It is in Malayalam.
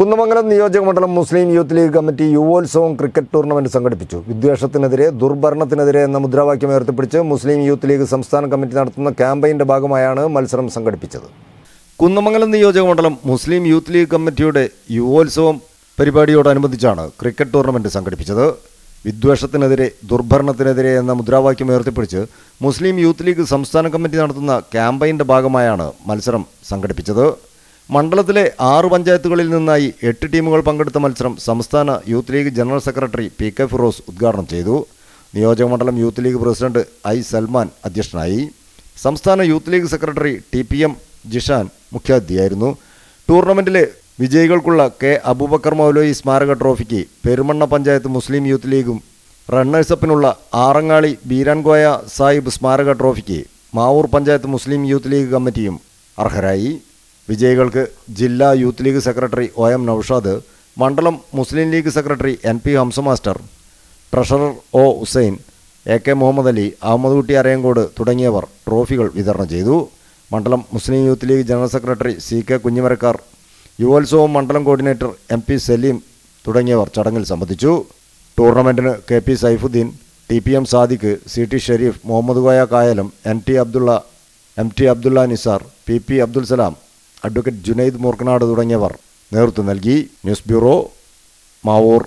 കുന്നമംഗലം നിയോജകമണ്ഡലം മുസ്ലിം യൂത്ത് ലീഗ് കമ്മിറ്റി യുവോത്സവം ക്രിക്കറ്റ് ടൂർണമെന്റ് സംഘടിപ്പിച്ചു. വിദ്വേഷത്തിനെതിരെ ദുർഭരണത്തിനെതിരെ എന്ന മുദ്രാവാക്യം ഉയർത്തിപ്പിടിച്ച് മുസ്ലിം യൂത്ത് ലീഗ് സംസ്ഥാന കമ്മിറ്റി നടത്തുന്ന ക്യാമ്പയിന്റെ ഭാഗമായാണ് മത്സരം സംഘടിപ്പിച്ചത്. കുന്നമംഗലം നിയോജകമണ്ഡലം മുസ്ലിം യൂത്ത് ലീഗ് കമ്മിറ്റിയുടെ യുവോത്സവം പരിപാടിയോടനുബന്ധിച്ചാണ് ക്രിക്കറ്റ് ടൂർണമെന്റ് സംഘടിപ്പിച്ചത്. വിദ്വേഷത്തിനെതിരെ ദുർഭരണത്തിനെതിരെ എന്ന മുദ്രാവാക്യം ഉയർത്തിപ്പിടിച്ച് മുസ്ലിം യൂത്ത് ലീഗ് സംസ്ഥാന കമ്മിറ്റി നടത്തുന്ന ക്യാമ്പയിന്റെ ഭാഗമായാണ് മത്സരം സംഘടിപ്പിച്ചത്. മണ്ഡലത്തിലെ ആറ് പഞ്ചായത്തുകളിൽ നിന്നായി എട്ട് ടീമുകൾ പങ്കെടുത്ത മത്സരം സംസ്ഥാന youth league general secretary P K Firoz ഉദ്ഘാടനം ചെയ്തു. നിയോജക മണ്ഡലം youth league president I Salman അധ്യക്ഷനായി. സംസ്ഥാന youth league secretary T P M Jishan മുഖ്യാതിഥിയായിരുന്നു. ടൂർണമെന്റിലെ വിജയികൾക്കുള്ള കെ അബൂബക്കർ മൗലോയി സ്മാരക ട്രോഫിക്ക് പെരുമണ്ണ പഞ്ചായത്ത് മുസ്ലിം യൂത്ത് ലീഗും റണ്ണേഴ്സപ്പിനുള്ള ആറങ്ങാളി ബീരാൻകോയ സാഹിബ് സ്മാരക ട്രോഫിക്ക് Mavoor panchayat Muslim youth league കമ്മിറ്റിയും അർഹരായി. വിജയികൾക്ക് ജില്ലാ youth league secretary O M Naushad മണ്ഡലം Muslim league secretary N P Hamza master treasurer O Hussain A K Muhammad Ali Ahmed Kutty Arayankode തുടങ്ങിയവർ ട്രോഫികൾ വിതരണം ചെയ്തു. മണ്ഡലം Muslim youth league general secretary C K Kunhimarakkar യുവോത്സവം മണ്ഡലം കോർഡിനേറ്റർ എം പി സലീം തുടങ്ങിയവർ ചടങ്ങിൽ സംബന്ധിച്ചു. ടൂർണമെന്റിന് K P Saifuddin T P M Sadiq C T Shareef Muhammad Koya Kayalam N T Abdulla M T Abdulla Nisar P P Abdul Salam advocate Junaid Moorkanad തുടങ്ങിയവർ നേതൃത്വം നൽകി. News bureau Mavoor.